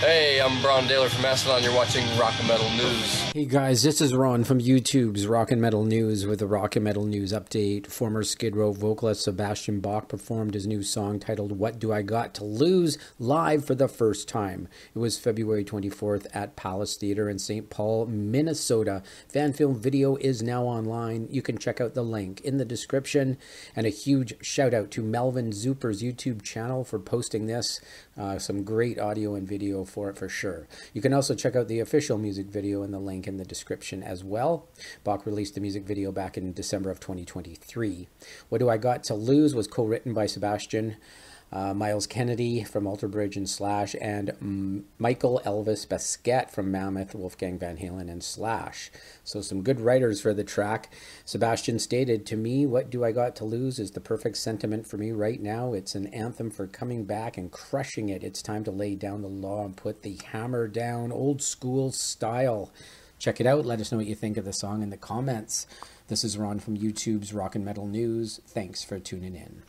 Hey, I'm Brann Dailor from Mastodon. You're watching Rock and Metal News. Hey guys, this is Ron from YouTube's Rock and Metal News with the Rock and Metal News update. Former Skid Row vocalist Sebastian Bach performed his new song titled What Do I Got to Lose live for the first time. It was February 24th at Palace Theater in St. Paul, Minnesota. Fan film video is now online. You can check out the link in the description. And a huge shout out to Melvin Zoopers YouTube channel for posting this. Uh, some great audio and video for it for sure. You can also check out the official music video in the link in the description as well. Bach released the music video back in December of 2023. What Do I Got to Lose was co-written by Sebastian uh, Myles Kennedy from Alter Bridge and Slash, and mm, Michael Elvis Baskette from Mammoth, Wolfgang Van Halen, and Slash. So, some good writers for the track. Sebastian stated, To me, What Do I Got to Lose is the perfect sentiment for me right now. It's an anthem for coming back and crushing it. It's time to lay down the law and put the hammer down, old school style. Check it out. Let us know what you think of the song in the comments. This is Ron from YouTube's Rock and Metal News. Thanks for tuning in.